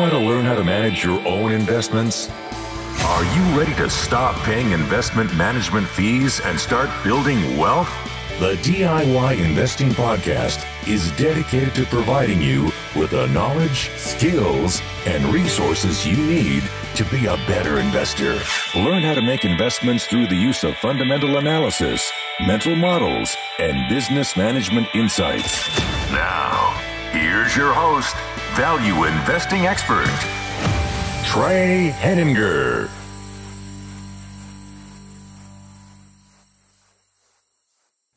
want to learn how to manage your own investments? Are you ready to stop paying investment management fees and start building wealth? The DIY Investing Podcast is dedicated to providing you with the knowledge, skills, and resources you need to be a better investor. Learn how to make investments through the use of fundamental analysis, mental models, and business management insights. Now, here's your host, value investing expert, Trey Henninger.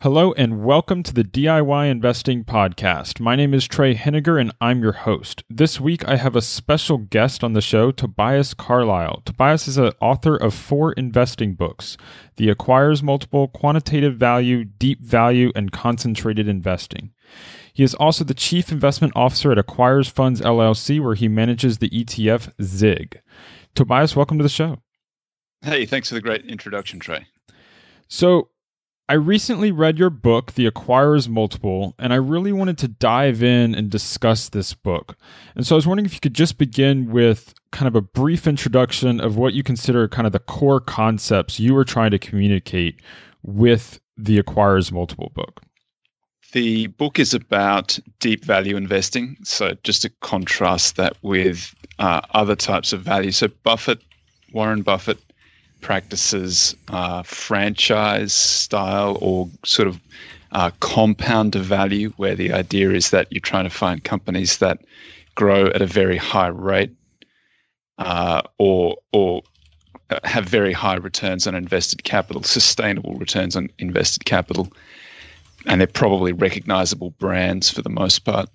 Hello and welcome to the DIY Investing Podcast. My name is Trey Henninger and I'm your host. This week I have a special guest on the show, Tobias Carlisle. Tobias is an author of four investing books The Acquirer's Multiple, Quantitative Value, Deep Value, and Concentrated Investing. He is also the Chief Investment Officer at Acquirers Funds LLC, where he manages the ETF ZIG. Tobias, welcome to the show. Hey, thanks for the great introduction, Trey. So, I recently read your book, The Acquirer's Multiple, and I really wanted to dive in and discuss this book. And so I was wondering if you could just begin with kind of a brief introduction of what you consider kind of the core concepts you were trying to communicate with the Acquirer's Multiple book. The book is about deep value investing. So, just to contrast that with uh, other types of value. So, Buffett, Warren Buffett, practices uh, franchise style or sort of uh, compounder value, where the idea is that you're trying to find companies that grow at a very high rate uh, or or have very high returns on invested capital, sustainable returns on invested capital, and they're probably recognizable brands for the most part.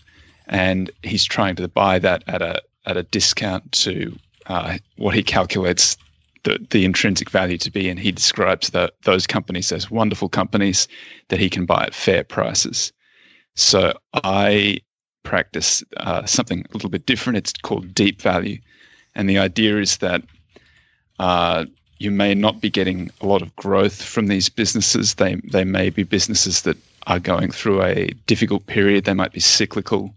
And he's trying to buy that at a at a discount to uh, what he calculates the, the intrinsic value to be. And he describes the, those companies as wonderful companies that he can buy at fair prices. So I practice uh, something a little bit different. It's called deep value. And the idea is that uh, you may not be getting a lot of growth from these businesses. They, they may be businesses that are going through a difficult period, they might be cyclical.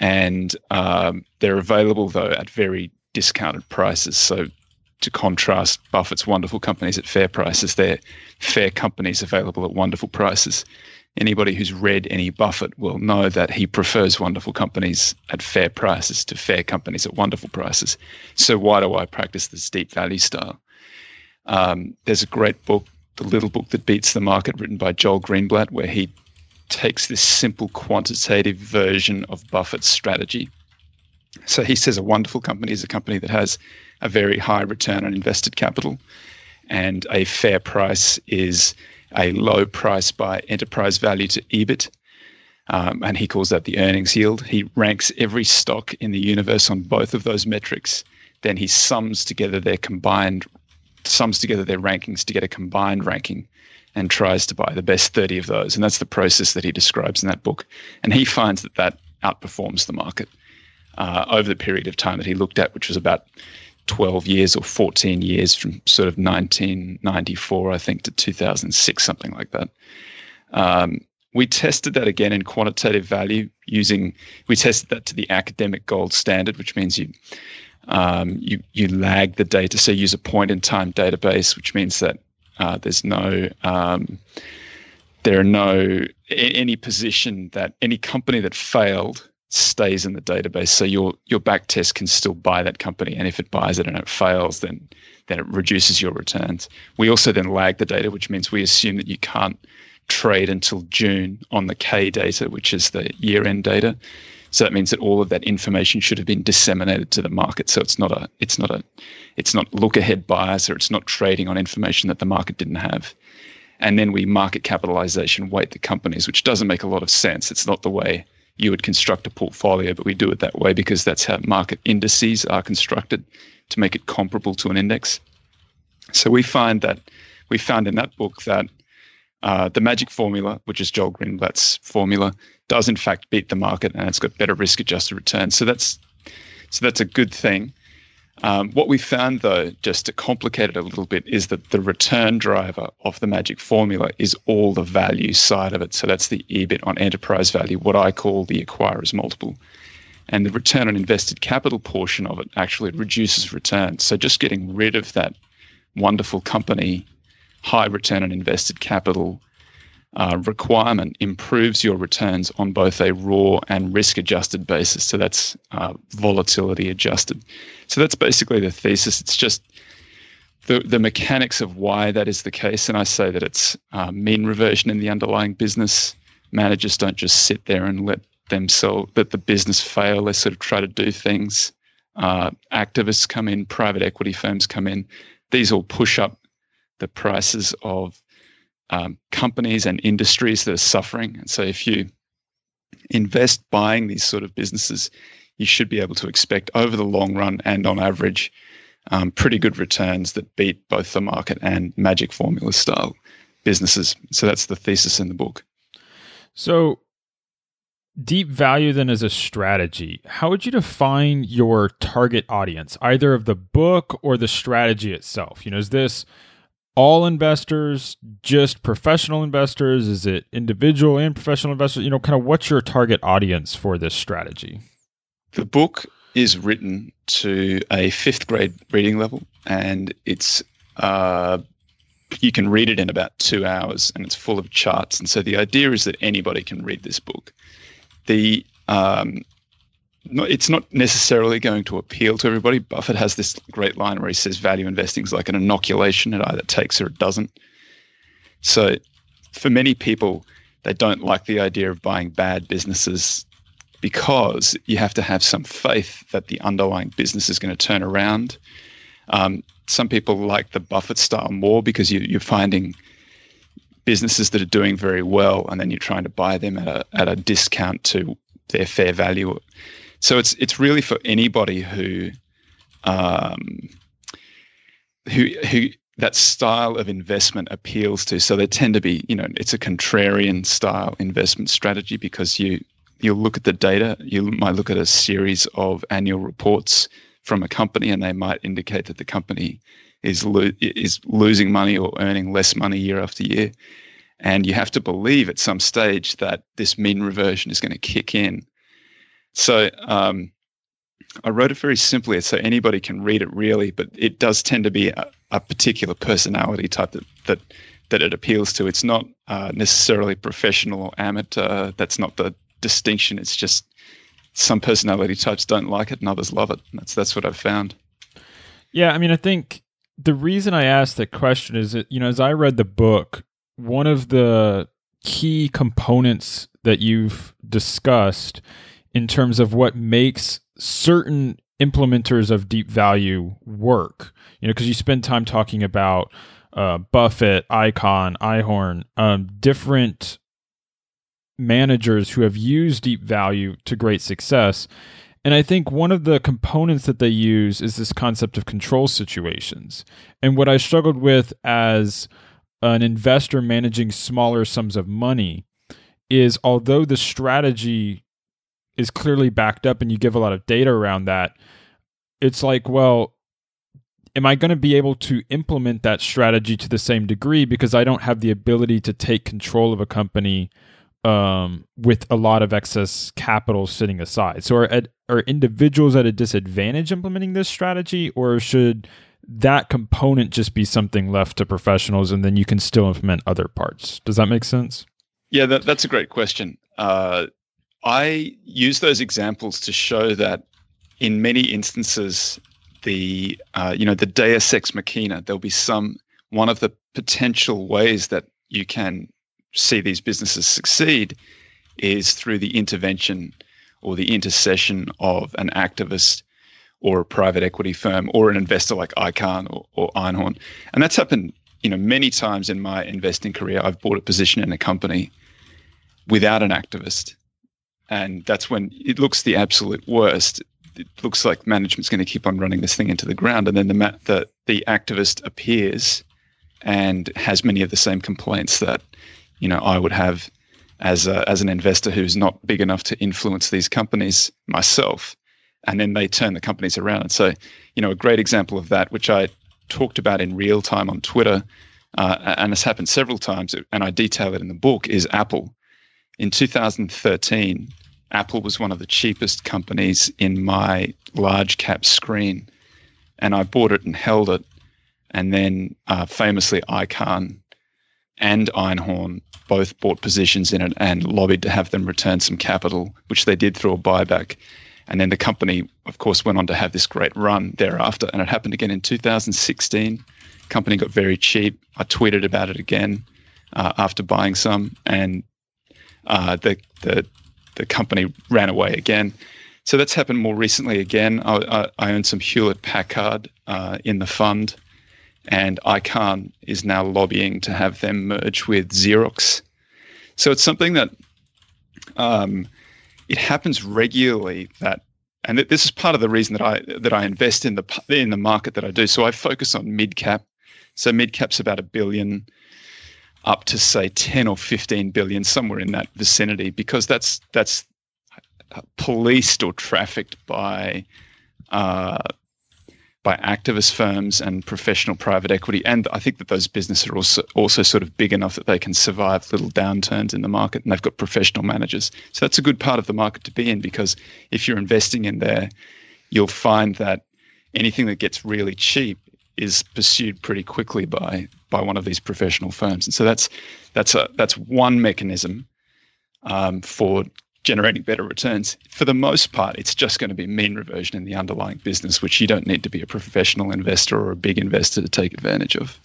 And um, they're available, though, at very discounted prices. So to contrast Buffett's wonderful companies at fair prices. They're fair companies available at wonderful prices. Anybody who's read any Buffett will know that he prefers wonderful companies at fair prices to fair companies at wonderful prices. So why do I practice this deep value style? Um, there's a great book, The Little Book That Beats the Market, written by Joel Greenblatt, where he takes this simple quantitative version of Buffett's strategy. So he says a wonderful company is a company that has a very high return on invested capital. And a fair price is a low price by enterprise value to EBIT. Um, and he calls that the earnings yield. He ranks every stock in the universe on both of those metrics. Then he sums together their combined, sums together their rankings to get a combined ranking and tries to buy the best 30 of those. And that's the process that he describes in that book. And he finds that that outperforms the market uh, over the period of time that he looked at, which was about 12 years or 14 years from sort of 1994, I think, to 2006, something like that. Um, we tested that again in quantitative value using, we tested that to the academic gold standard, which means you, um, you, you lag the data. So use a point in time database, which means that uh, there's no, um, there are no, any position that any company that failed stays in the database. So your your back test can still buy that company, and if it buys it and it fails, then then it reduces your returns. We also then lag the data, which means we assume that you can't trade until June on the K data, which is the year end data. So that means that all of that information should have been disseminated to the market. So it's not a it's not a it's not look ahead bias or it's not trading on information that the market didn't have. And then we market capitalization weight the companies, which doesn't make a lot of sense. It's not the way you would construct a portfolio, but we do it that way because that's how market indices are constructed to make it comparable to an index. So we find that we found in that book that uh, the magic formula, which is Joel Greenblatt's formula, does in fact beat the market and it's got better risk adjusted returns. So that's so that's a good thing. Um, what we found, though, just to complicate it a little bit, is that the return driver of the magic formula is all the value side of it. So that's the EBIT on enterprise value, what I call the acquirer's multiple. and the return on invested capital portion of it actually reduces returns. So just getting rid of that wonderful company high return on invested capital uh, requirement improves your returns on both a raw and risk adjusted basis. So that's uh, volatility adjusted. So that's basically the thesis. It's just the, the mechanics of why that is the case. And I say that it's uh, mean reversion in the underlying business. Managers don't just sit there and let themselves, let the business fail. They sort of try to do things. Uh, activists come in, private equity firms come in. These all push up the prices of um, companies and industries that are suffering. And so if you invest buying these sort of businesses, you should be able to expect over the long run and on average um, pretty good returns that beat both the market and magic formula style businesses. So that's the thesis in the book. So deep value then as a strategy how would you define your target audience either of the book or the strategy itself you know is this all investors, just professional investors? Is it individual and professional investors? You know, kind of what's your target audience for this strategy? The book is written to a fifth grade reading level, and it's uh, you can read it in about two hours, and it's full of charts. And so the idea is that anybody can read this book. The um, it's not necessarily going to appeal to everybody. Buffett has this great line where he says value investing is like an inoculation; it either takes or it doesn't. So, for many people, they don't like the idea of buying bad businesses because you have to have some faith that the underlying business is going to turn around. Um, some people like the Buffett style more because you, you're finding businesses that are doing very well, and then you're trying to buy them at a at a discount to their fair value so it's it's really for anybody who um, who who that style of investment appeals to. So they tend to be, you know, it's a contrarian style investment strategy because you you'll look at the data, you might look at a series of annual reports from a company, and they might indicate that the company is lo- is losing money or earning less money year after year. And you have to believe at some stage that this mean reversion is going to kick in so um, I wrote it very simply so anybody can read it really, but it does tend to be a, a particular personality type that, that that it appeals to. It's not uh, necessarily professional or amateur. That's not the distinction. It's just some personality types don't like it and others love it. That's that's what I've found. Yeah, I mean, I think the reason I asked that question is that you know, as I read the book, one of the key components that you've discussed in terms of what makes certain implementers of deep value work. You know, because you spend time talking about uh, Buffett, Icahn, Einhorn, um, different managers who have used deep value to great success. And I think one of the components that they use is this concept of control situations. And what I struggled with as an investor managing smaller sums of money is although the strategy is clearly backed up and you give a lot of data around that, it's like, well, am I going to be able to implement that strategy to the same degree because I don't have the ability to take control of a company um, with a lot of excess capital sitting aside? So are are individuals at a disadvantage implementing this strategy, or should that component just be something left to professionals, and then you can still implement other parts? Does that make sense? Yeah, that, that's a great question. Uh, I use those examples to show that in many instances, the uh, you know the Deus ex machina, there'll be some one of the potential ways that you can see these businesses succeed is through the intervention or the intercession of an activist or a private equity firm or an investor like Icahn or, or Einhorn. And that's happened, you know, many times in my investing career. I've bought a position in a company without an activist and that's when it looks the absolute worst. It looks like management's going to keep on running this thing into the ground, and then the the the activist appears and has many of the same complaints that you know I would have as a, as an investor who's not big enough to influence these companies myself, and then they turn the companies around. And so, you know, a great example of that, which I talked about in real time on Twitter, uh, and has happened several times, and I detail it in the book, is Apple in 2013, Apple was one of the cheapest companies in my large cap screen, and I bought it and held it. And then, uh, famously, Icahn and Einhorn both bought positions in it and lobbied to have them return some capital, which they did through a buyback. And then the company, of course, went on to have this great run thereafter. And it happened again in 2016. Company got very cheap. I tweeted about it again uh, after buying some, and uh, the the the company ran away again. So that's happened more recently again. I, I, I own some Hewlett Packard uh, in the fund, and Icahn is now lobbying to have them merge with Xerox. So it's something that um, it happens regularly that and this is part of the reason that I that I invest in the in the market that I do. So I focus on mid cap. So mid cap's about a billion, up to say ten or fifteen billion, somewhere in that vicinity, because that's that's policed or trafficked by uh, by activist firms and professional private equity. And I think that those businesses are also, also sort of big enough that they can survive little downturns in the market and they've got professional managers. So that's a good part of the market to be in because if you're investing in there, you'll find that anything that gets really cheap is pursued pretty quickly by by one of these professional firms. And so that's that's a that's one mechanism um, for generating better returns. For the most part, it's just going to be mean reversion in the underlying business, which you don't need to be a professional investor or a big investor to take advantage of.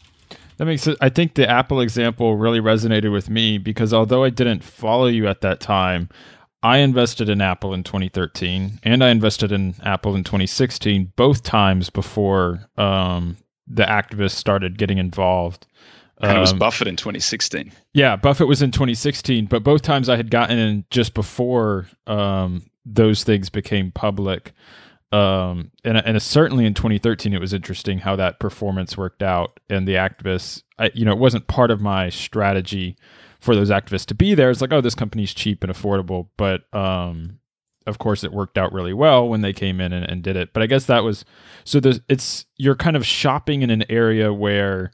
That makes it. I think the Apple example really resonated with me because although I didn't follow you at that time, I invested in Apple in 2013 and I invested in Apple in 2016, both times before um, the activists started getting involved. And it was um, Buffett in 2016. Yeah, Buffett was in 2016, but both times I had gotten in just before um, those things became public. Um, and and certainly in 2013, it was interesting how that performance worked out. And the activists, I, you know, it wasn't part of my strategy for those activists to be there. It's like, oh, this company's cheap and affordable. But um, of course, it worked out really well when they came in and, and did it. But I guess that was so. There's, it's you're kind of shopping in an area where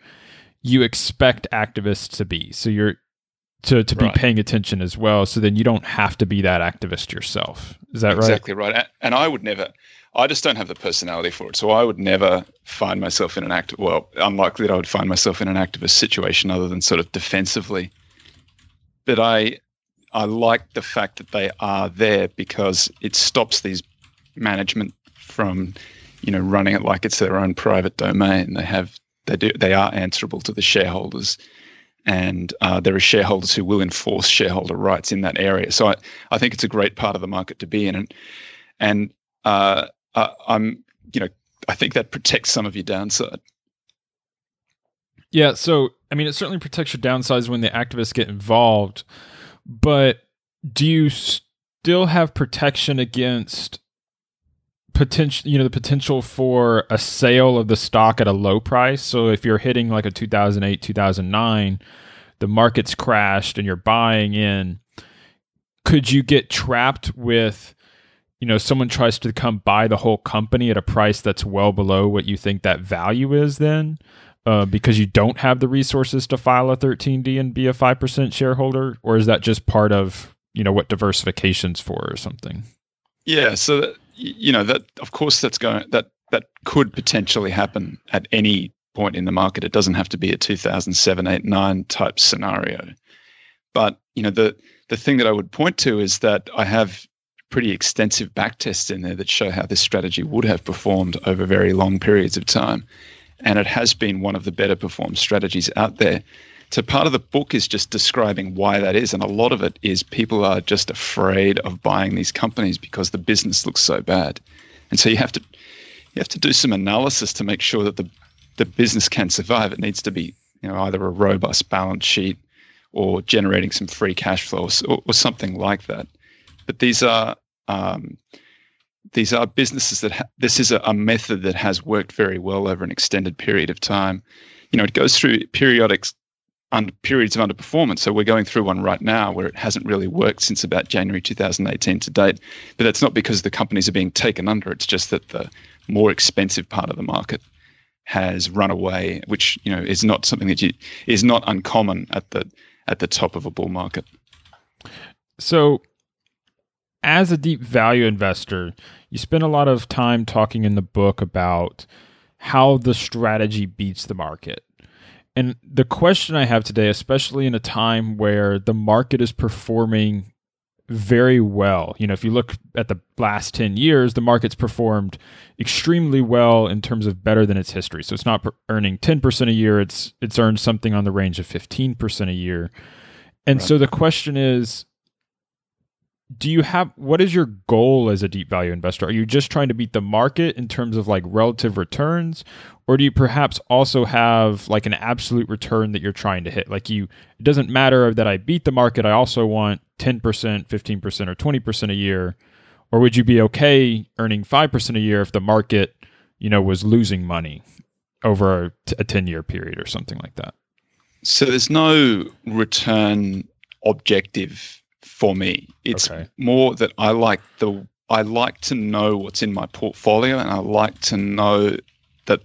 you expect activists to be. So you're to to be right. paying attention as well. So then you don't have to be that activist yourself. Is that exactly right? Exactly right. And I would never. I just don't have the personality for it. So I would never find myself in an act. Well, unlikely that I would find myself in an activist situation other than sort of defensively. But I, I like the fact that they are there because it stops these management from, you know, running it like it's their own private domain. They have they do they are answerable to the shareholders, and uh, there are shareholders who will enforce shareholder rights in that area. So I, I think it's a great part of the market to be in, and and uh, uh I'm you know I think that protects some of your downside. Yeah, so I mean, it certainly protects your downsides when the activists get involved, but do you still have protection against potential you know the potential for a sale of the stock at a low price? So if you're hitting like a 2008 2009 the market's crashed and you're buying in could you get trapped with you know someone tries to come buy the whole company at a price that's well below what you think that value is then uh, because you don't have the resources to file a 13d and be a 5% shareholder or is that just part of you know what diversification's for or something yeah so you know that of course that's going that that could potentially happen at any point in the market. It doesn't have to be a 2007, 8, 9 type scenario. But you know the the thing that I would point to is that I have pretty extensive back tests in there that show how this strategy would have performed over very long periods of time. And it has been one of the better performed strategies out there. So part of the book is just describing why that is, and a lot of it is people are just afraid of buying these companies because the business looks so bad, and so you have to you have to do some analysis to make sure that the the business can survive. It needs to be you know either a robust balance sheet or generating some free cash flows or, or something like that. But these are um, these are businesses that ha- this is a, a method that has worked very well over an extended period of time. You know, it goes through periodic under periods of underperformance. So we're going through one right now where it hasn't really worked since about January 2018 to date. But that's not because the companies are being taken under. It's just that the more expensive part of the market has run away, which you know is not something that you, is not uncommon at the at the top of a bull market. So as a deep value investor, you spend a lot of time talking in the book about how the strategy beats the market. And the question I have today, especially in a time where the market is performing very well. You know, if you look at the last 10 years, the market's performed extremely well in terms of better than its history. So it's not earning 10% a year, it's it's earned something on the range of 15% a year. And right. so the question is do you have what is your goal as a deep value investor? Are you just trying to beat the market in terms of like relative returns or do you perhaps also have like an absolute return that you're trying to hit? Like you it doesn't matter that I beat the market, I also want 10%, 15% or 20% a year or would you be okay earning 5% a year if the market, you know, was losing money over a 10 year period or something like that? So there's no return objective for me. It's okay. more that I like the I like to know what's in my portfolio, and I like to know that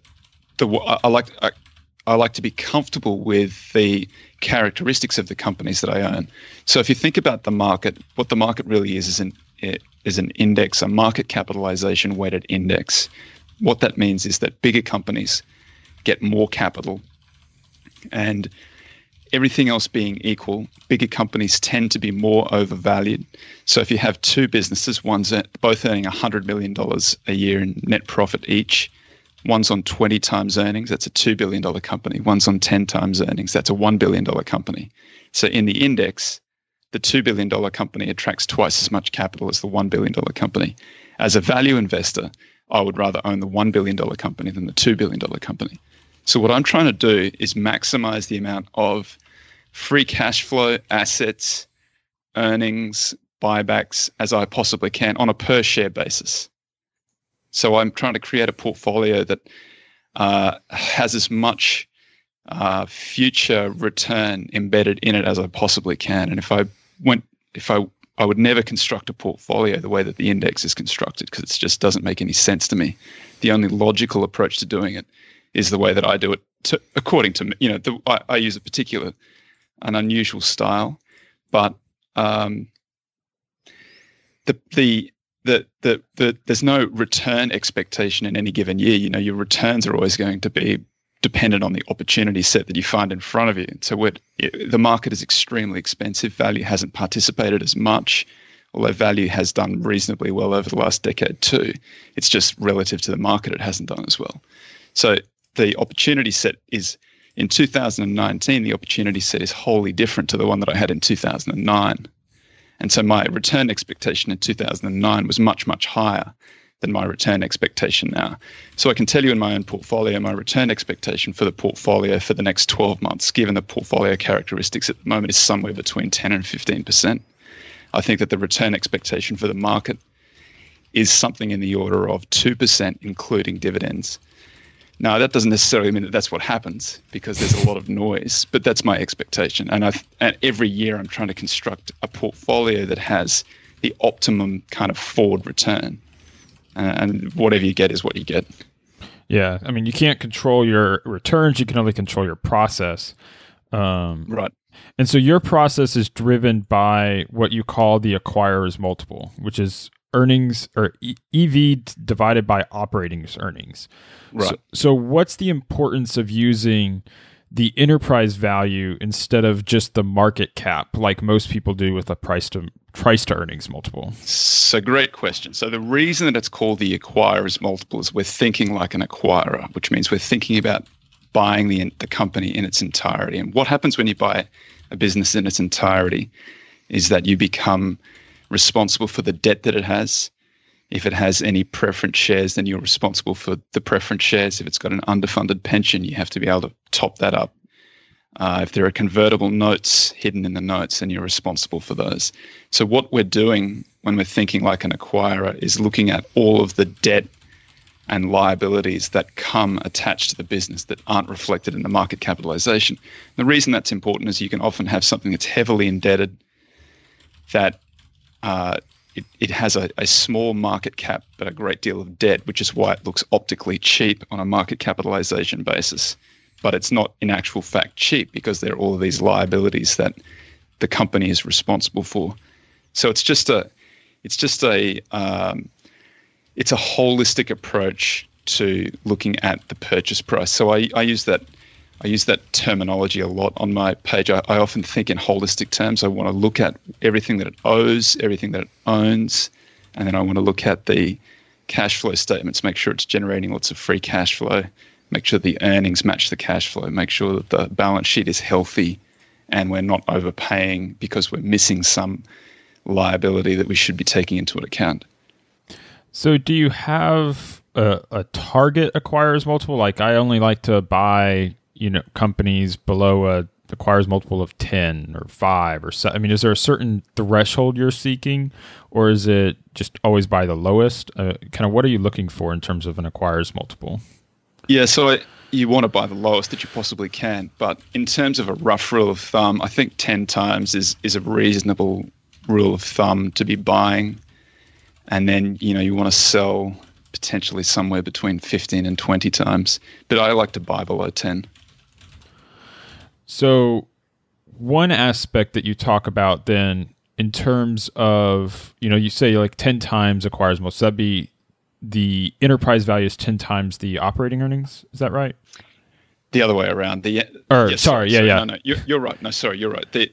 the I like I, I like to be comfortable with the characteristics of the companies that I own. So if you think about the market, what the market really is is an is an index, a market capitalization weighted index. What that means is that bigger companies get more capital, and everything else being equal, bigger companies tend to be more overvalued. So if you have two businesses, one's both earning $100 million a year in net profit each, one's on 20 times earnings, that's a $2 billion company. One's on 10 times earnings, that's a $1 billion company. So in the index, the $2 billion company attracts twice as much capital as the $1 billion company. As a value investor, I would rather own the $1 billion company than the $2 billion company. So what I'm trying to do is maximize the amount of free cash flow, assets, earnings, buybacks as I possibly can on a per share basis. So I'm trying to create a portfolio that uh, has as much uh, future return embedded in it as I possibly can. And if I went, if I I would never construct a portfolio the way that the index is constructed because it just doesn't make any sense to me. The only logical approach to doing it is the way that I do it, to, according to you know. The, I, I use a particular an unusual style, but um, the the the, the, the, there's no return expectation in any given year. You know, your returns are always going to be dependent on the opportunity set that you find in front of you. So what, the market is extremely expensive. Value hasn't participated as much, although value has done reasonably well over the last decade too. It's just relative to the market, it hasn't done as well. So the opportunity set is in 2019, the opportunity set is wholly different to the one that I had in 2009. And so my return expectation in 2009 was much, much higher than my return expectation now. So I can tell you in my own portfolio, my return expectation for the portfolio for the next 12 months, given the portfolio characteristics at the moment, is somewhere between 10 and 15%. I think that the return expectation for the market is something in the order of 2%, including dividends. Now, that doesn't necessarily mean that that's what happens because there's a lot of noise, but that's my expectation. And, i and every year I'm trying to construct a portfolio that has the optimum kind of forward return. Uh, and whatever you get is what you get. Yeah. I mean, you can't control your returns, you can only control your process. Um, right. And so your process is driven by what you call the acquirer's multiple, which is earnings or EV divided by operating earnings. Right. So, so, what's the importance of using the enterprise value instead of just the market cap, like most people do with a price to price to earnings multiple? So, great question. So, the reason that it's called the acquirer's multiple is we're thinking like an acquirer, which means we're thinking about buying the the company in its entirety. And what happens when you buy a business in its entirety is that you become responsible for the debt that it has. If it has any preference shares, then you're responsible for the preference shares. If it's got an underfunded pension, you have to be able to top that up. Uh, if there are convertible notes hidden in the notes, then you're responsible for those. So, what we're doing when we're thinking like an acquirer is looking at all of the debt and liabilities that come attached to the business that aren't reflected in the market capitalization. The reason that's important is you can often have something that's heavily indebted that uh, it, it has a, a small market cap but a great deal of debt, which is why it looks optically cheap on a market capitalization basis. But it's not in actual fact cheap because there are all of these liabilities that the company is responsible for. So it's just a It's just a um, it's a holistic approach to looking at the purchase price. So I, I use that I use that terminology a lot on my page. I, I often think in holistic terms. I want to look at everything that it owes, everything that it owns, and then I want to look at the cash flow statements, make sure it's generating lots of free cash flow, make sure the earnings match the cash flow, make sure that the balance sheet is healthy and we're not overpaying because we're missing some liability that we should be taking into account. So, do you have a, a target acquirer's multiple? Like, I only like to buy, you know, companies below a acquirers multiple of 10 or 5 or 7 i mean is there a certain threshold you're seeking or is it just always by the lowest uh, kind of what are you looking for in terms of an acquirers multiple yeah so you want to buy the lowest that you possibly can. But in terms of a rough rule of thumb, I think 10 times is, is a reasonable rule of thumb to be buying. And then, you know, you want to sell potentially somewhere between 15 and 20 times. But I like to buy below 10. So, one aspect that you talk about then in terms of, you know, you say like 10 times acquires most, so that'd be the enterprise value is 10 times the operating earnings. Is that right? The other way around. The or, yes, sorry, sorry, yeah, sorry, yeah. No, no, you're, you're right. No, sorry, you're right. The,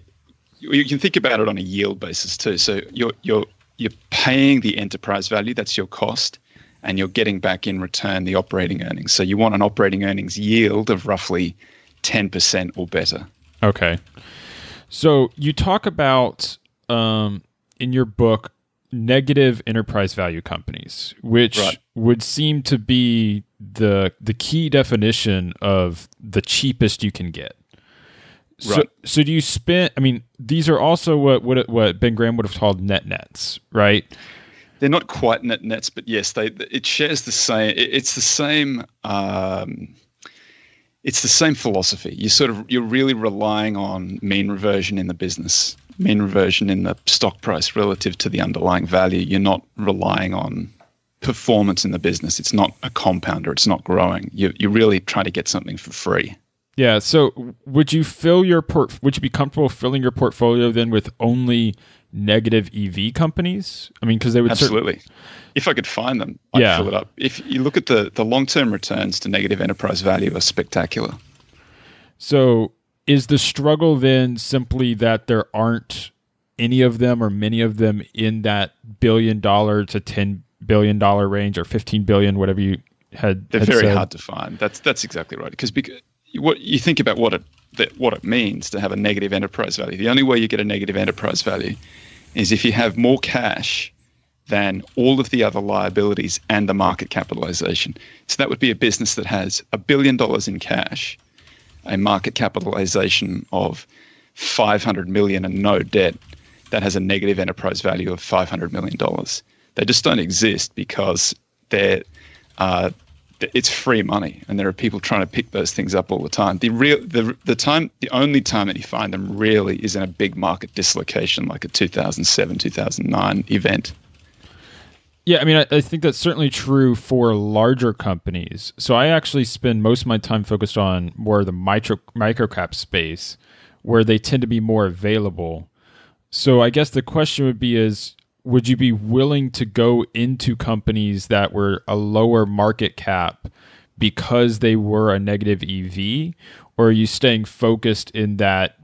you can think about it on a yield basis too. So you're you're you're paying the enterprise value, that's your cost, and you're getting back in return the operating earnings. So you want an operating earnings yield of roughly 10% or better. Okay. So you talk about um, in your book negative enterprise value companies, which right. would seem to be the the key definition of the cheapest you can get. So, right. so do you spend? I mean, these are also what what what Ben Graham would have called net nets, right? They're not quite net nets, but yes, they it shares the same. It's the same. Um, it's the same philosophy. You sort of you're really relying on mean reversion in the business mean reversion in the stock price relative to the underlying value. You're not relying on performance in the business. It's not a compounder. It's not growing. You, you're really trying to get something for free. Yeah. So would you fill your port? Would you be comfortable filling your portfolio then with only negative EV companies? I mean, because they would absolutely. if I could find them, I'd yeah. fill it up. If you look at the the long term returns to negative enterprise value are spectacular. So is the struggle then simply that there aren't any of them or many of them in that billion dollar to 10 billion dollar range or 15 billion whatever you had they're had very said. hard to find that's that's exactly right because what you think about what it that what it means to have a negative enterprise value the only way you get a negative enterprise value is if you have more cash than all of the other liabilities and the market capitalization so that would be a business that has a billion dollars in cash a market capitalization of 500 million and no debt that has a negative enterprise value of 500 million dollars. They just don't exist because they're uh, it's free money, and there are people trying to pick those things up all the time. The real the the time the only time that you find them really is in a big market dislocation like a 2007 2009 event. Yeah, I mean, I, I, think that's certainly true for larger companies. So I actually spend most of my time focused on more the micro microcap space, where they tend to be more available. So I guess the question would be: Is would you be willing to go into companies that were a lower market cap because they were a negative EV, or are you staying focused in that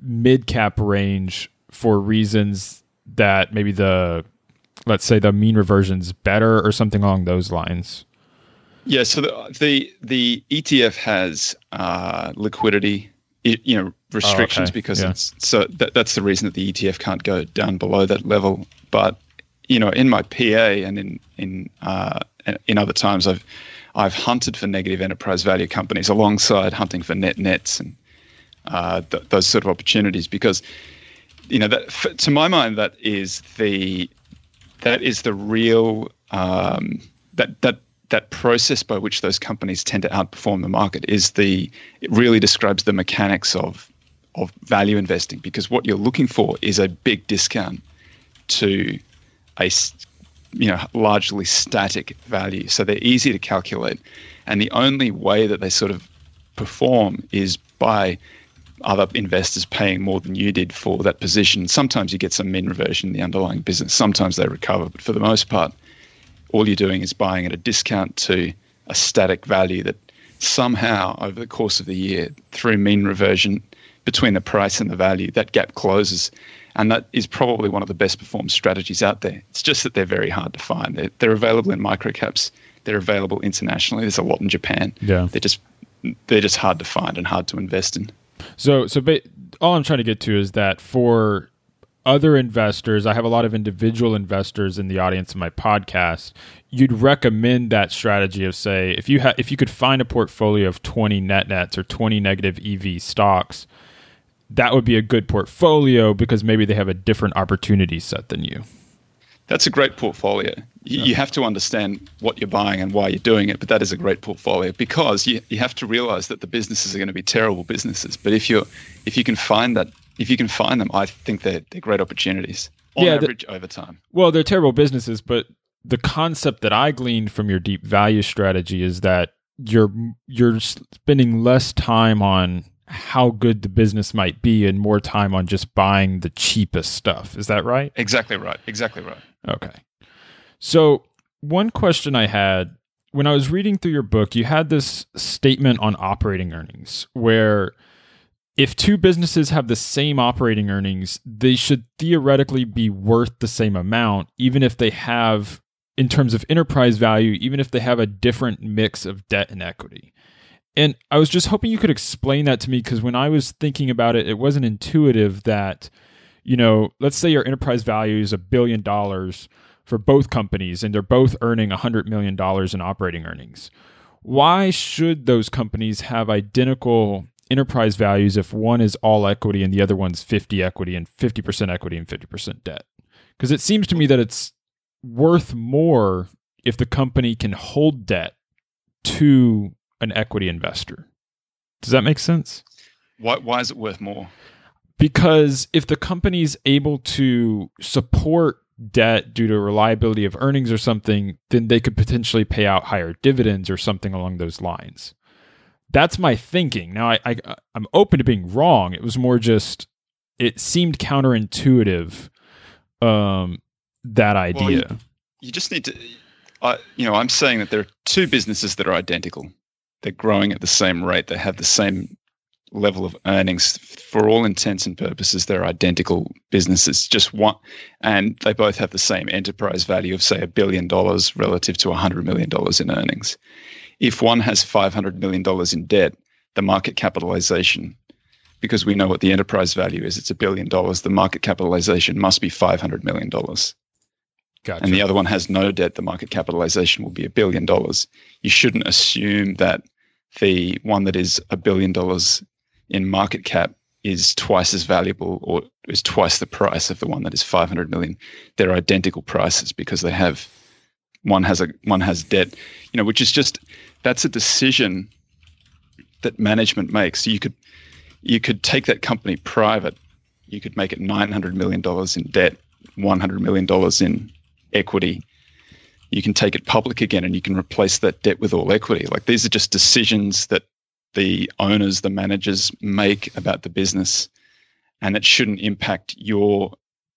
mid cap range for reasons that maybe the let's say the mean reversion's better or something along those lines? Yeah, so the the, the ETF has uh, liquidity, you know, restrictions oh, okay. because yeah. it's so that, that's the reason that the ETF can't go down below that level. But you know, in my PA and in in uh, in other times, I've I've hunted for negative enterprise value companies alongside hunting for net nets and uh, th- those sort of opportunities because you know that to my mind that is the that is the real um, that that that process by which those companies tend to outperform the market is the it really describes the mechanics of of value investing because what you're looking for is a big discount to a you know largely static value so they're easy to calculate and the only way that they sort of perform is by other investors paying more than you did for that position. Sometimes you get some mean reversion in the underlying business. Sometimes they recover, but for the most part, all you're doing is buying at a discount to a static value that somehow over the course of the year, through mean reversion between the price and the value, that gap closes. And that is probably one of the best performed strategies out there. It's just that they're very hard to find. They're, they're available in microcaps. They're available internationally. There's a lot in Japan. Yeah. They're just they're just hard to find and hard to invest in. So, so ba- all I'm trying to get to is that for other investors, I have a lot of individual investors in the audience of my podcast. You'd recommend that strategy of say, if you ha- if you could find a portfolio of 20 net nets or 20 negative EV stocks, that would be a good portfolio because maybe they have a different opportunity set than you. That's a great portfolio. You, yeah. you, have to understand what you're buying and why you're doing it, but that is a great portfolio because you, you have to realize that the businesses are going to be terrible businesses. But if you're if you can find that if you can find them, I think they're they're great opportunities on yeah, average the, over time. Well, they're terrible businesses, but the concept that I gleaned from your deep value strategy is that you're you're spending less time on how good the business might be and more time on just buying the cheapest stuff. Is that right? Exactly right. Exactly right. Okay. So, one question I had when I was reading through your book, you had this statement on operating earnings where if two businesses have the same operating earnings, they should theoretically be worth the same amount, even if they have, in terms of enterprise value, even if they have a different mix of debt and equity. And I was just hoping you could explain that to me because when I was thinking about it, it wasn't intuitive that, you know, let's say your enterprise value is a billion dollars for both companies and they're both earning $100 million in operating earnings. Why should those companies have identical enterprise values if one is all equity and the other one's 50 equity and 50% equity and 50% debt? Because it seems to me that it's worth more if the company can hold debt to an equity investor. Does that make sense? Why, why is it worth more? Because if the company's able to support debt due to reliability of earnings or something, then they could potentially pay out higher dividends or something along those lines. That's my thinking. Now, I, I I'm open to being wrong. It was more just it seemed counterintuitive. Um, that idea. Well, you, you, just need to. I, you know, I'm saying that there are two businesses that are identical. They're growing at the same rate. They have the same level of earnings for all intents and purposes they're identical businesses just one and they both have the same enterprise value of say a billion dollars relative to a hundred million dollars in earnings if one has 500 million dollars in debt the market capitalization because we know what the enterprise value is it's a billion dollars the market capitalization must be 500 million dollars Gotcha. and the other one has no debt, the market capitalization will be a billion dollars. You shouldn't assume that the one that is a billion dollars in market cap is twice as valuable or is twice the price of the one that is 500 million. They're identical prices because they have one has a one has debt, you know, which is just that's a decision that management makes. So you could you could take that company private, you could make it 900 million dollars in debt, 100 million dollars in equity. You can take it public again and you can replace that debt with all equity. Like these are just decisions that the owners, the managers make about the business, and it shouldn't impact your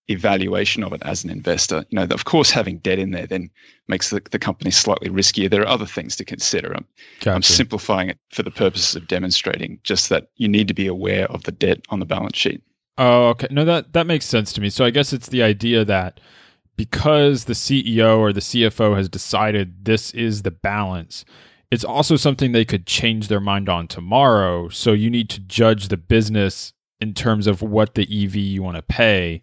evaluation of it as an investor. You know, of course, having debt in there then makes the, the company slightly riskier. There are other things to consider. I'm, gotcha. I'm simplifying it for the purposes of demonstrating just that you need to be aware of the debt on the balance sheet. Oh, okay. No, that that makes sense to me. So I guess it's the idea that because the CEO or the CFO has decided this is the balance, it's also something they could change their mind on tomorrow. So you need to judge the business in terms of what the EV you want to pay.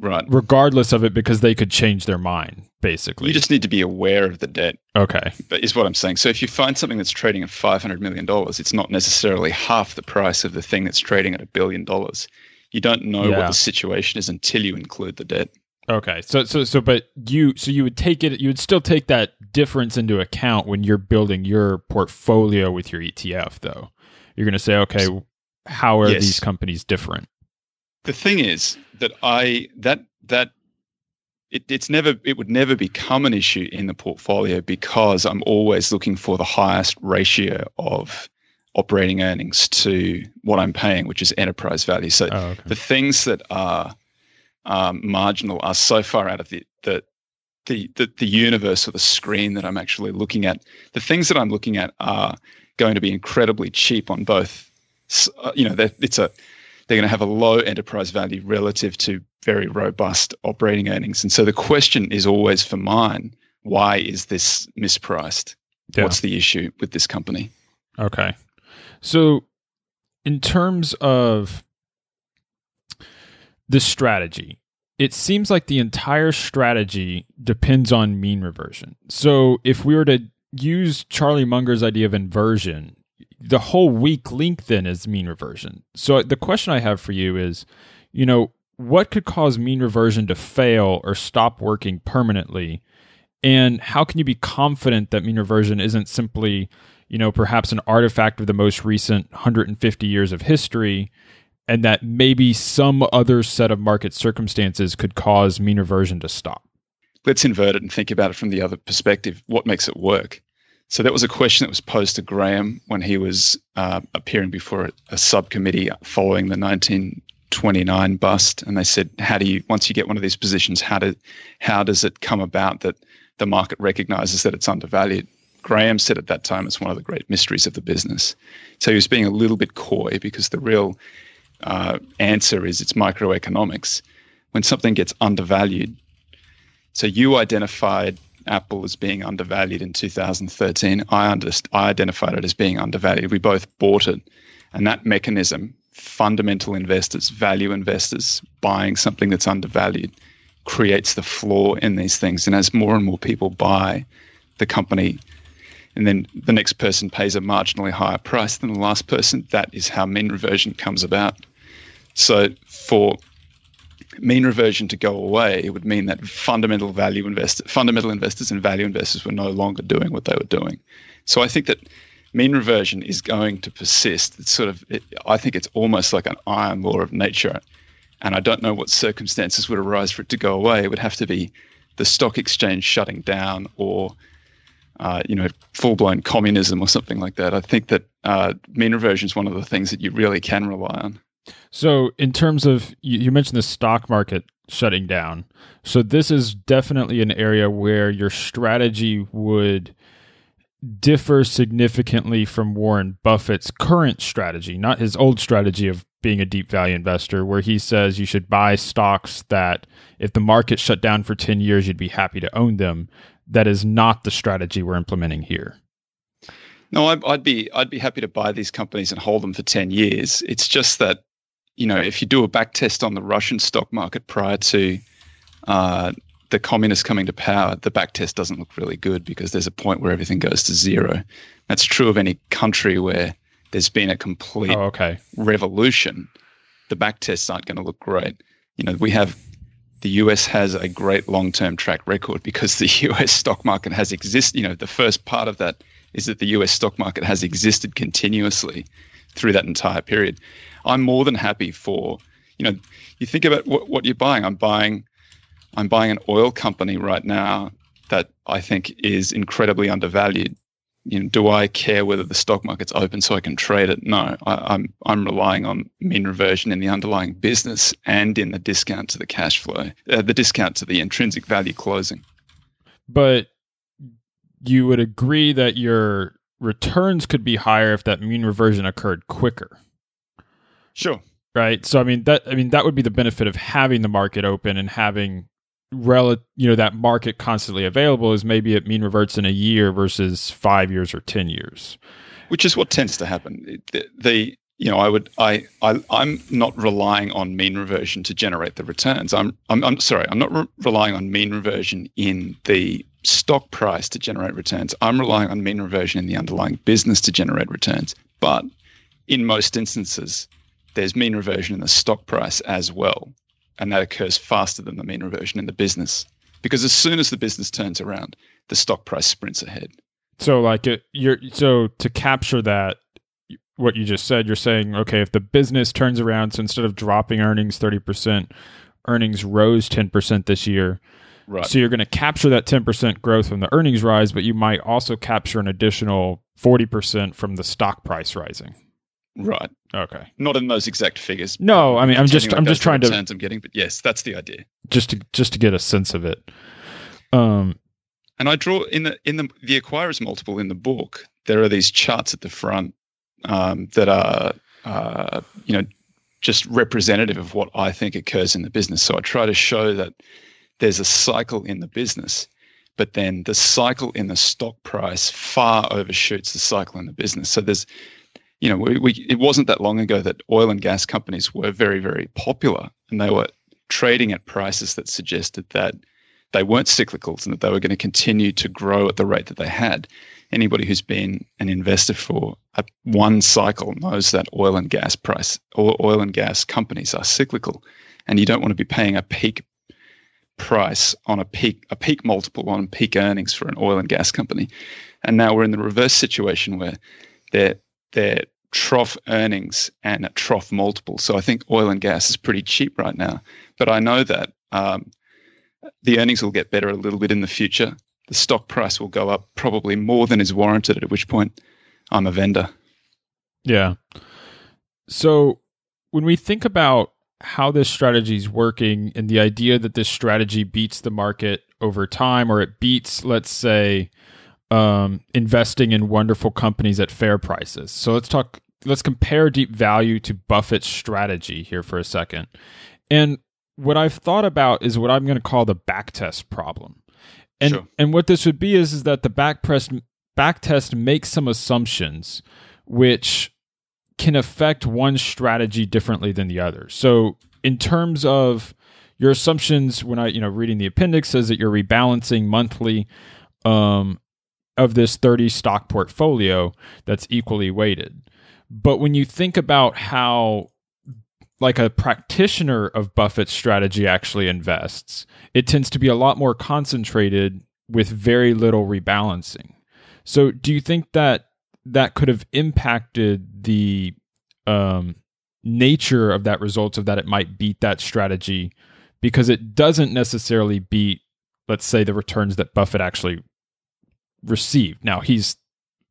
Right. Regardless of it, because they could change their mind, basically. You just need to be aware of the debt. Okay. Is what I'm saying. So if you find something that's trading at $500 million, it's not necessarily half the price of the thing that's trading at a billion dollars. You don't know yeah. what the situation is until you include the debt. Okay. So so so but you so you would take it you would still take that difference into account when you're building your portfolio with your ETF though. You're going to say okay, how are yes. these companies different? The thing is that I that that it, it's never it would never become an issue in the portfolio because I'm always looking for the highest ratio of operating earnings to what I'm paying, which is enterprise value. So Oh, okay. the things that are um, marginal are so far out of the, the the the the universe or the screen that I'm actually looking at. The things that I'm looking at are going to be incredibly cheap on both. uh, You know, it's a they're going to have a low enterprise value relative to very robust operating earnings. And so the question is always for mine: Why is this mispriced? Yeah. What's the issue with this company? Okay. So, in terms of the strategy, it seems like the entire strategy depends on mean reversion. So, if we were to use Charlie Munger's idea of inversion, the whole weak link then is mean reversion. So, the question I have for you is, you know, what could cause mean reversion to fail or stop working permanently? And how can you be confident that mean reversion isn't simply you know, perhaps an artifact of the most recent 150 years of history, and that maybe some other set of market circumstances could cause mean reversion to stop. let's invert it and think about it from the other perspective. What makes it work? So that was a question that was posed to Graham when he was uh, appearing before a, a subcommittee following the 1929 bust, and they said, "How do you once you get one of these positions, how do how does it come about that the market recognizes that it's undervalued?" Graham said at that time it's one of the great mysteries of the business. So he was being a little bit coy because the real uh, answer is it's microeconomics. When something gets undervalued, so you identified Apple as being undervalued in 2013. I, underst- I identified it as being undervalued. We both bought it. And that mechanism, fundamental investors, value investors, buying something that's undervalued, creates the flaw in these things. And as more and more people buy the company, and then the next person pays a marginally higher price than the last person, that is how mean reversion comes about. So for mean reversion to go away, it would mean that fundamental value investors, fundamental investors and value investors were no longer doing what they were doing. So I think that mean reversion is going to persist. It's sort of, it, I think it's almost like an iron law of nature. And I don't know what circumstances would arise for it to go away. It would have to be the stock exchange shutting down or uh, you know, full-blown communism or something like that. I think that uh, mean reversion is one of the things that you really can rely on. So, in terms of you, you mentioned the stock market shutting down. So, this is definitely an area where your strategy would differ significantly from Warren Buffett's current strategy, not his old strategy of being a deep value investor, where he says you should buy stocks that if the market shut down for 10 years, you'd be happy to own them. That is not the strategy we're implementing here. No, I'd, I'd be I'd be happy to buy these companies and hold them for ten years. It's just that you know if you do a back test on the Russian stock market prior to uh, the communists coming to power, the back test doesn't look really good because there's a point where everything goes to zero. That's true of any country where there's been a complete Oh, okay. revolution. The back tests aren't going to look great. You know, we have the US has a great long-term track record because the US stock market has existed. You know, the first part of that is that the US stock market has existed continuously through that entire period. I'm more than happy for, you know, you think about what, what you're buying. I'm buying, I'm buying an oil company right now that I think is incredibly undervalued. You know, do I care whether the stock market's open so I can trade it? No, I, I'm I'm relying on mean reversion in the underlying business and in the discount to the cash flow, uh, the discount to the intrinsic value closing. But you would agree that your returns could be higher if that mean reversion occurred quicker. Sure. right so i mean that i mean that would be the benefit of having the market open and having rel you know that market constantly available is maybe it mean reverts in a year versus 5 years or 10 years which is what tends to happen. The, the you know, I would I, I I'm not relying on mean reversion to generate the returns. I'm I'm, I'm sorry, I'm not re- relying on mean reversion in the stock price to generate returns. I'm relying on mean reversion in the underlying business to generate returns. But in most instances, there's mean reversion in the stock price as well, and that occurs faster than the mean reversion in the business. Because as soon as the business turns around, the stock price sprints ahead. so like it, you're so to capture that what you just said you're saying okay if the business turns around so instead of dropping earnings 30% earnings rose 10% this year Right. So you're going to capture that 10% growth from the earnings rise, but you might also capture an additional 40% from the stock price rising. Right. Okay. Not in those exact figures. No, I mean I'm just I'm just trying to I'm getting, but yes, that's the idea. just to just to get a sense of it. Um And I draw in the in the the acquirer's multiple in the book. There are these charts at the front um, that are uh, you know just representative of what I think occurs in the business. So I try to show that there's a cycle in the business, but then the cycle in the stock price far overshoots the cycle in the business. So there's you know, we, we it wasn't that long ago that oil and gas companies were very, very popular and they were trading at prices that suggested that they weren't cyclicals and that they were going to continue to grow at the rate that they had. Anybody who's been an investor for a, one cycle knows that oil and gas price or oil and gas companies are cyclical, and you don't want to be paying a peak price on a peak a peak multiple on peak earnings for an oil and gas company. And now we're in the reverse situation where they're they're trough earnings and a trough multiple. So I think oil and gas is pretty cheap right now. But I know that um, the earnings will get better a little bit in the future. The stock price will go up probably more than is warranted, at which point I'm a vendor. Yeah. So when we think about how this strategy is working and the idea that this strategy beats the market over time or it beats, let's say, um, investing in wonderful companies at fair prices. So let's talk, let's compare deep value to Buffett's strategy here for a second. And what I've thought about is what I'm going to call the backtest problem. And Sure. and what this would be is is that the back press back test makes some assumptions which can affect one strategy differently than the other. So in terms of your assumptions when I you know reading the appendix says that you're rebalancing monthly um of this 30 stock portfolio that's equally weighted. But when you think about how like a practitioner of Buffett's strategy actually invests, it tends to be a lot more concentrated with very little rebalancing. So, do you think that that could have impacted the um, nature of that results of that it might beat that strategy because it doesn't necessarily beat, let's say, the returns that Buffett actually received? Now, he's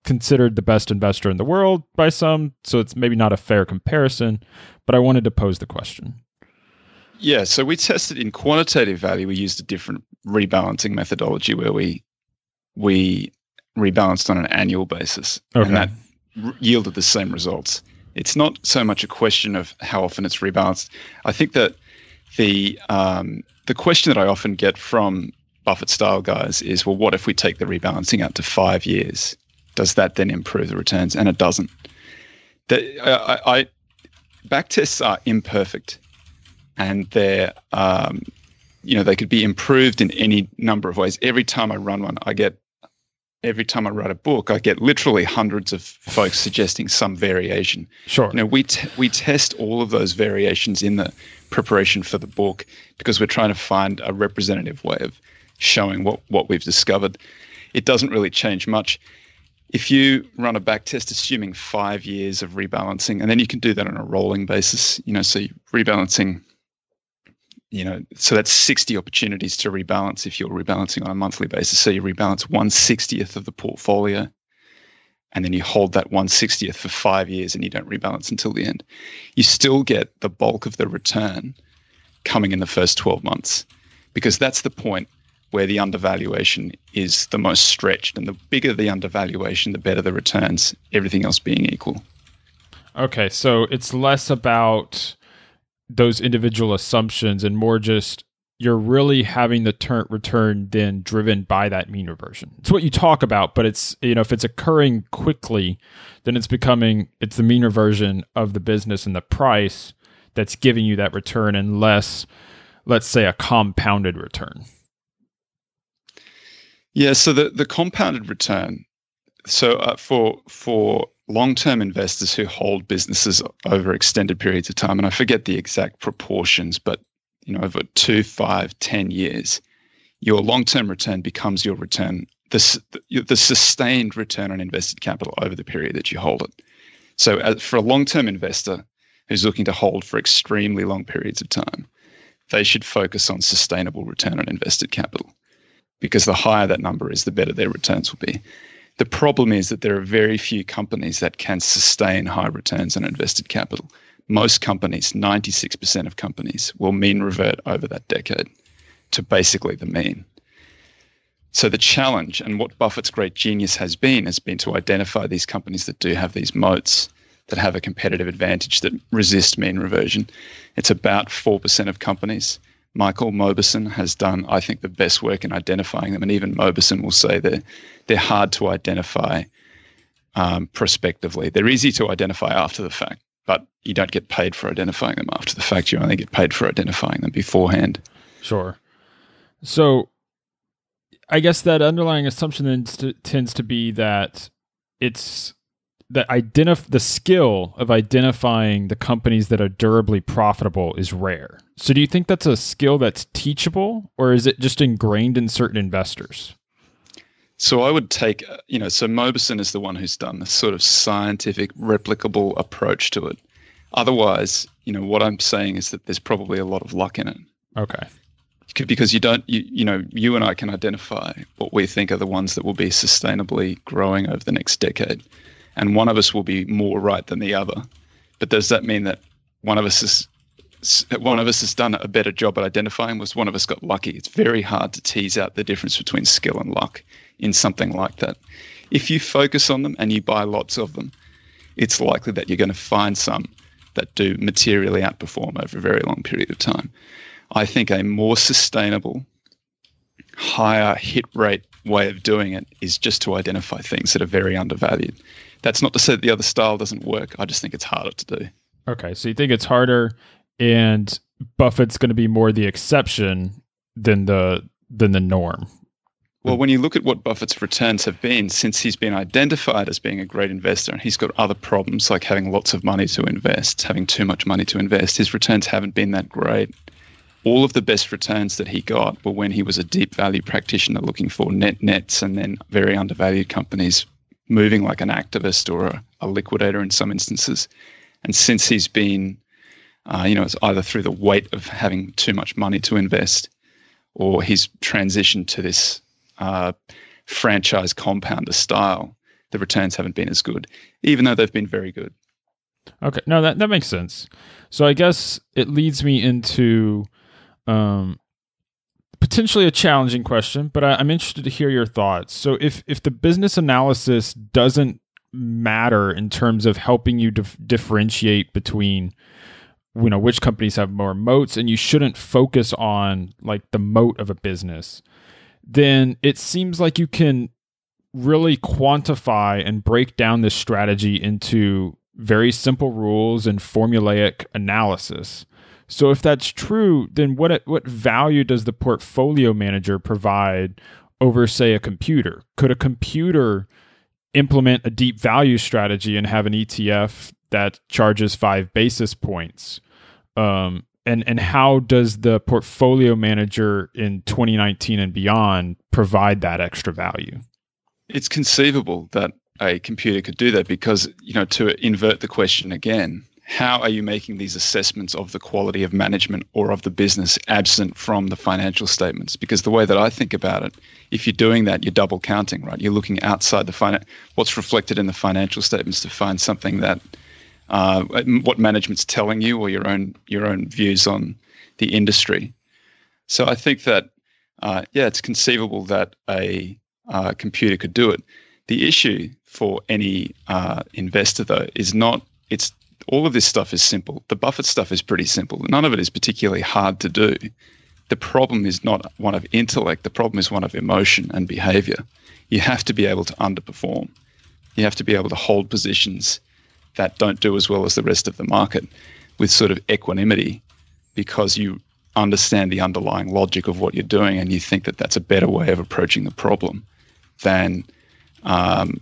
considered the best investor in the world by some, so it's maybe not a fair comparison, but I wanted to pose the question. Yeah, so we tested in quantitative value. We used a different rebalancing methodology where we we rebalanced on an annual basis, Okay. and that r- yielded the same results. It's not so much a question of how often it's rebalanced. I think that the um, the question that I often get from Buffett style guys is, well, what if we take the rebalancing out to five years? Does that then improve the returns? And it doesn't. The, I, I, back tests are imperfect, and they're um, you know they could be improved in any number of ways. Every time I run one, I get every time I write a book, I get literally hundreds of folks suggesting some variation. Sure. You know, we t- we test all of those variations in the preparation for the book because we're trying to find a representative way of showing what what we've discovered. It doesn't really change much. If you run a back test, assuming five years of rebalancing, and then you can do that on a rolling basis, you know, so rebalancing, you know, so that's 60 opportunities to rebalance if you're rebalancing on a monthly basis. So you rebalance 160th of the portfolio, and then you hold that 160th for five years and you don't rebalance until the end. You still get the bulk of the return coming in the first 12 months because that's the point where the undervaluation is the most stretched. And the bigger the undervaluation, the better the returns, everything else being equal. Okay, so it's less about those individual assumptions and more just you're really having the turn return then driven by that mean reversion. It's what you talk about, but it's you know if it's occurring quickly, then it's becoming it's the mean reversion of the business and the price that's giving you that return and less let's say a compounded return. Yeah, so the, the compounded return. So uh, for for long term investors who hold businesses over extended periods of time, and I forget the exact proportions, but you know over two, five, ten years, your long term return becomes your return, the the sustained return on invested capital over the period that you hold it. So as, for a long term investor who's looking to hold for extremely long periods of time, they should focus on sustainable return on invested capital because the higher that number is, the better their returns will be. The problem is that there are very few companies that can sustain high returns on invested capital. Most companies, 96% of companies, will mean revert over that decade to basically the mean. So the challenge and what Buffett's great genius has been has been to identify these companies that do have these moats that have a competitive advantage that resist mean reversion. It's about 4% of companies. Michael Mauboussin has done, I think, the best work in identifying them. And even Mauboussin will say they're, they're hard to identify um, prospectively. They're easy to identify after the fact, but you don't get paid for identifying them after the fact. You only get paid for identifying them beforehand. Sure. So I guess that underlying assumption then st- tends to be that it's that identif- the skill of identifying the companies that are durably profitable is rare. So do you think that's a skill that's teachable or is it just ingrained in certain investors? So I would take, uh, you know, so Mauboussin is the one who's done this sort of scientific, replicable approach to it. Otherwise, you know, what I'm saying is that there's probably a lot of luck in it. Okay. Because you don't, you, you know, you and I can identify what we think are the ones that will be sustainably growing over the next decade and one of us will be more right than the other. But does that mean that one of us is one of us has done a better job at identifying was one of us got lucky. It's very hard to tease out the difference between skill and luck in something like that. If you focus on them and you buy lots of them, it's likely that you're going to find some that do materially outperform over a very long period of time. I think a more sustainable, higher hit rate way of doing it is just to identify things that are very undervalued that's not to say that the other style doesn't work. I just think it's harder to do. Okay, so you think it's harder, and Buffett's going to be more the exception than the than the norm. Well, when you look at what Buffett's returns have been since he's been identified as being a great investor, and he's got other problems like having lots of money to invest, having too much money to invest, his returns haven't been that great. All of the best returns that he got were when he was a deep value practitioner looking for net nets and then very undervalued companies moving like an activist or a, a liquidator in some instances. And since he's been, uh, you know, it's either through the weight of having too much money to invest or he's transitioned to this uh, franchise compounder style, the returns haven't been as good, even though they've been very good. Okay, no, that that makes sense. So I guess it leads me into um, potentially a challenging question, but I, am interested to hear your thoughts. So, if if the business analysis doesn't matter in terms of helping you dif- differentiate between you know which companies have more moats and you shouldn't focus on like the moat of a business then it seems like you can really quantify and break down this strategy into very simple rules and formulaic analysis so if that's true, then what what value does the portfolio manager provide over say a computer? Could a computer implement a deep value strategy and have an ETF that charges 5 basis points? Um, and and how does the portfolio manager in 2019 and beyond provide that extra value? It's conceivable that a computer could do that because you know to invert the question again how are you making these assessments of the quality of management or of the business absent from the financial statements? Because the way that I think about it, if you're doing that, you're double counting, right? You're looking outside the fin- what's reflected in the financial statements to find something that uh, what management's telling you or your own your own views on the industry. So I think that uh, yeah, it's conceivable that a uh, computer could do it. The issue for any uh, investor though is not it's all of this stuff is simple. The Buffett stuff is pretty simple. None of it is particularly hard to do. The problem is not one of intellect, the problem is one of emotion and behavior. You have to be able to underperform. You have to be able to hold positions that don't do as well as the rest of the market with sort of equanimity because you understand the underlying logic of what you're doing and you think that that's a better way of approaching the problem than um,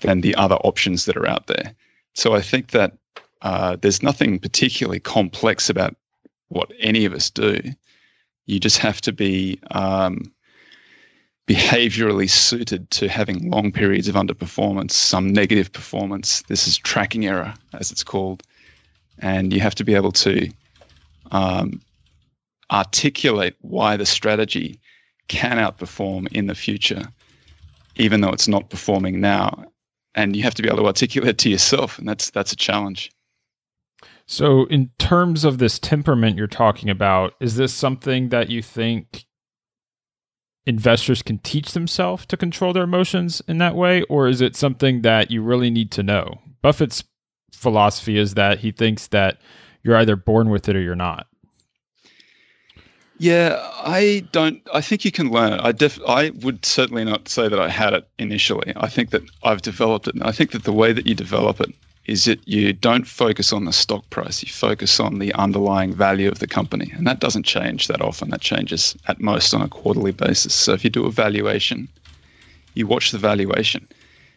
than the other options that are out there. So I think that uh, there's nothing particularly complex about what any of us do. You just have to be um, behaviorally suited to having long periods of underperformance, some negative performance. This is tracking error, as it's called. And you have to be able to um, articulate why the strategy can outperform in the future even though it's not performing now. And you have to be able to articulate to yourself, and that's that's a challenge. So, in terms of this temperament you're talking about, is this something that you think investors can teach themselves to control their emotions in that way, or is it something that you really need to know? Buffett's philosophy is that he thinks that you're either born with it or you're not. Yeah, I don't. I think you can learn it. I def. I would certainly not say that I had it initially. I think that I've developed it, and I think that the way that you develop it is that you don't focus on the stock price. You focus on the underlying value of the company, and that doesn't change that often. That changes at most on a quarterly basis. So if you do a valuation, you watch the valuation.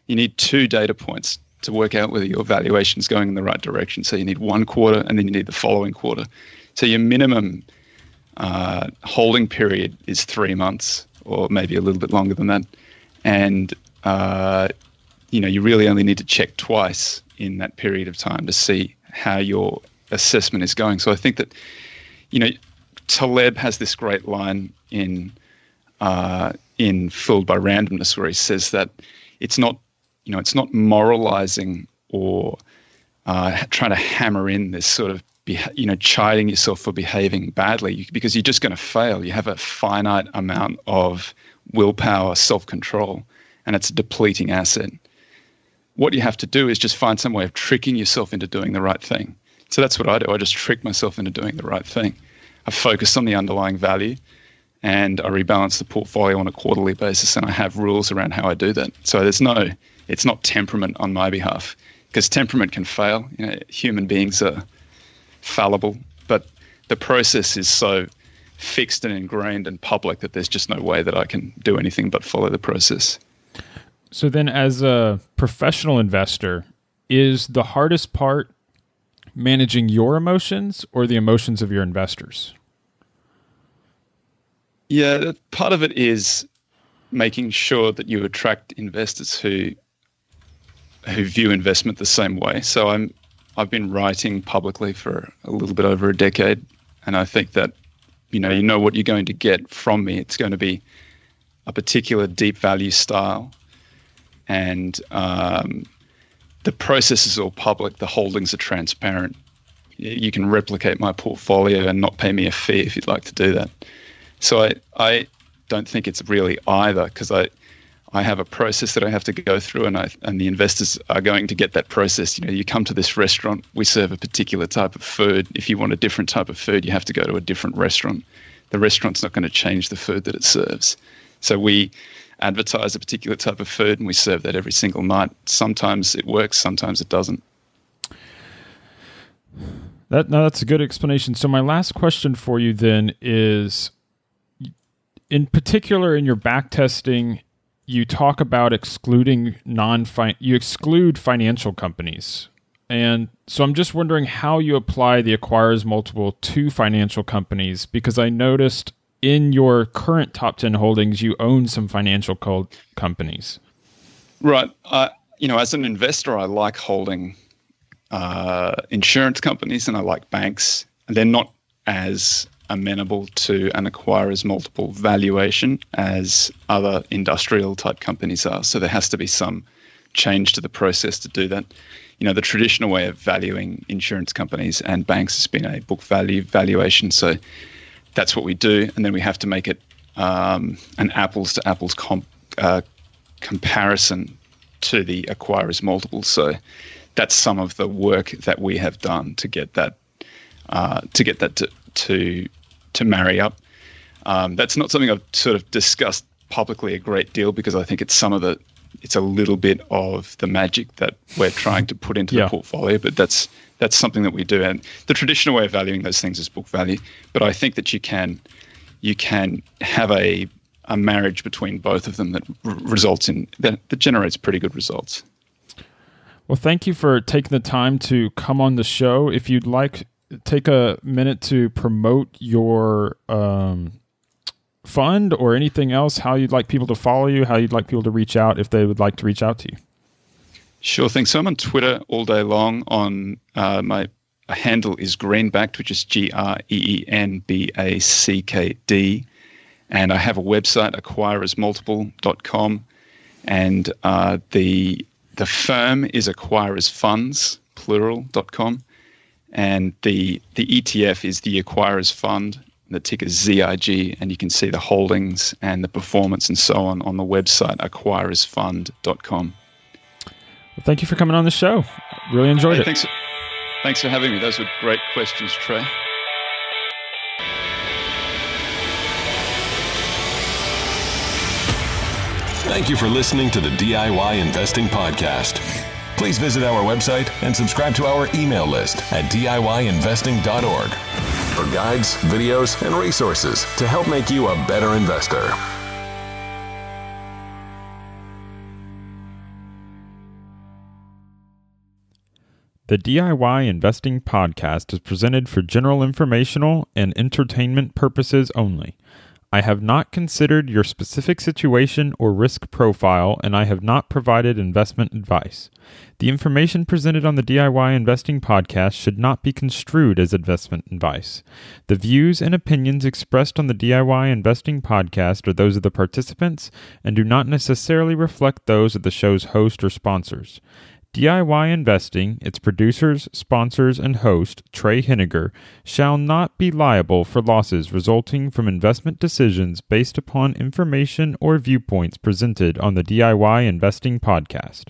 You need two data points to work out whether your valuation is going in the right direction. So you need one quarter, and then you need the following quarter. So your minimum uh, holding period is three months, or maybe a little bit longer than that, and uh, you know you really only need to check twice in that period of time to see how your assessment is going. So I think that you know Taleb has this great line in uh, in Fooled by Randomness where he says that it's not you know it's not moralizing or uh, trying to hammer in this sort of you know, chiding yourself for behaving badly because you're just going to fail. You have a finite amount of willpower, self control, and it's a depleting asset. What you have to do is just find some way of tricking yourself into doing the right thing. So that's what I do. I just trick myself into doing the right thing. I focus on the underlying value and I rebalance the portfolio on a quarterly basis and I have rules around how I do that. So there's no, it's not temperament on my behalf because temperament can fail. You know, human beings are fallible, but the process is so fixed and ingrained and public that there's just no way that I can do anything but follow the process. So then as a professional investor, is the hardest part managing your emotions or the emotions of your investors? Yeah, part of it is making sure that you attract investors who who view investment the same way. So I'm I've been writing publicly for a little bit over a decade, and I think that you know you know what you're going to get from me. It's going to be a particular deep value style, and um, the process is all public. The holdings are transparent. You can replicate my portfolio and not pay me a fee if you'd like to do that. So I I don't think it's really either because I I have a process that I have to go through, and I and the investors are going to get that process. You know, you come to this restaurant, we serve a particular type of food. If you want a different type of food, you have to go to a different restaurant. The restaurant's not going to change the food that it serves. So we advertise a particular type of food, and we serve that every single night. Sometimes it works, sometimes it doesn't. That no, that's a good explanation. So my last question for you then is in particular in your back testing you talk about excluding non you exclude financial companies. And so I'm just wondering how you apply the acquirer's multiple to financial companies because I noticed in your current top 10 holdings you own some financial co- companies. Right. Uh, you know, as an investor, I like holding uh, insurance companies and I like banks. And they're not as amenable to an acquirer's multiple valuation as other industrial type companies are. So there has to be some change to the process to do that. You know, the traditional way of valuing insurance companies and banks has been a book value valuation. So that's what we do, and then we have to make it um, an apples to apples comp, uh, comparison to the acquirer's multiple. So that's some of the work that we have done to get that uh, to get that to, to to marry up. Um, that's not something I've sort of discussed publicly a great deal because I think it's some of the it's a little bit of the magic that we're trying to put into yeah. the portfolio, but that's that's something that we do. And the traditional way of valuing those things is book value, but I think that you can you can have a a marriage between both of them that r- results in that, that generates pretty good results. Well, thank you for taking the time to come on the show. If you'd like take a minute to promote your um, fund or anything else, how you'd like people to follow you, how you'd like people to reach out if they would like to reach out to you? Sure thing. So I'm on Twitter all day long. On uh, my handle is Greenbackd, which is G R E E N B A C K D. And I have a website, acquirersmultiple.com. and uh, the the firm is Acquirers Funds plural.com, and the the ETF is the Acquirers Fund. The ticker is ZIG, and you can see the holdings and the performance and so on on the website acquirersfund.com. Well, thank you for coming on the show. Really enjoyed hey, it. Thanks, thanks for having me. Those were great questions, Trey. Thank you for listening to the DIY Investing Podcast. Please visit our website and subscribe to our email list at DIYinvesting.org for guides, videos, and resources to help make you a better investor. The DIY Investing Podcast is presented for general informational and entertainment purposes only. I have not considered your specific situation or risk profile, and I have not provided investment advice. The information presented on the DIY Investing Podcast should not be construed as investment advice. The views and opinions expressed on the DIY Investing Podcast are those of the participants and do not necessarily reflect those of the show's host or sponsors. DIY Investing, its producers, sponsors, and host, Trey Henninger, shall not be liable for losses resulting from investment decisions based upon information or viewpoints presented on the DIY Investing podcast.